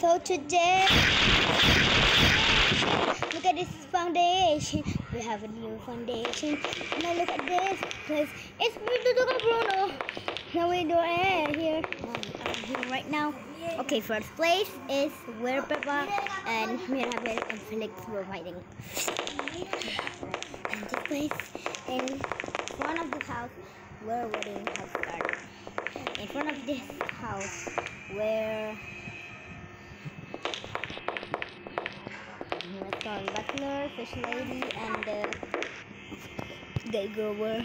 So today, look at this foundation. We have a new foundation. Now look at this, cause it's Bruno. Now we do it here. I'm here right now. Okay, first place is where Pepa and Mirabel and Felix were fighting. And this place in front of the house where wedding house started. In front of this house where restaurant butler, fish lady, and the gay girl were.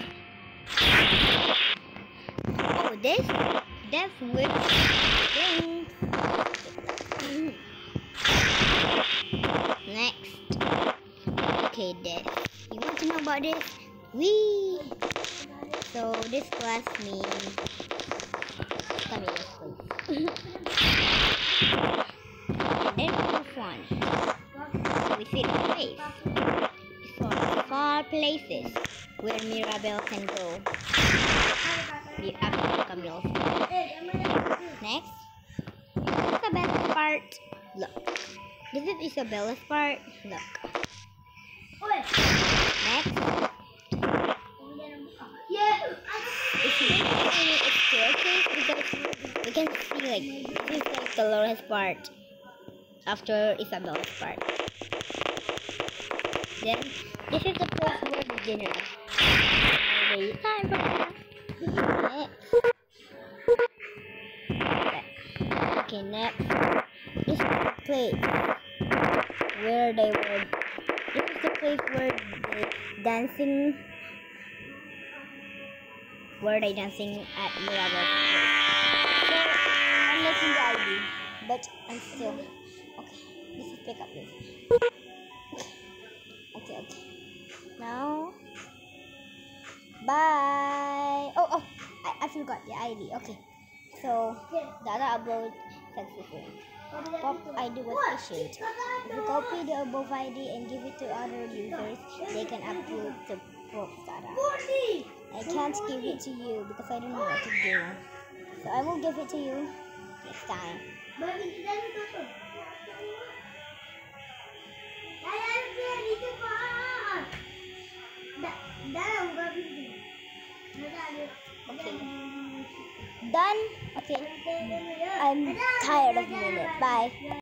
Oh, this that's which thing. Next, okay, this. You want to know about this? We. So this class means we the place. It's far places where Mirabel can go. The Apple Camille. Next, Isabella's part. Look. This is Isabella's part. Look. Next, we can see like this is like Dolores' part after Isabella's part. Then this is the place where the dinner. Wait time for next. Okay, next. This is the place where they were. This is the place where they dancing. Where they dancing at Mirabel's place. So I'm making the ID, but I'm still okay. This is pick up this. Okay, okay. Now, bye. Oh, oh, I, I forgot the ID. Okay, so data upload successful. Pop ID was issued. If you copy the above ID and give it to other users, they can upload the Pop data. I can't give it to you because I don't know what to do. So I will give it to you next time. Okay. Done? Okay. I'm tired of doing it. Bye.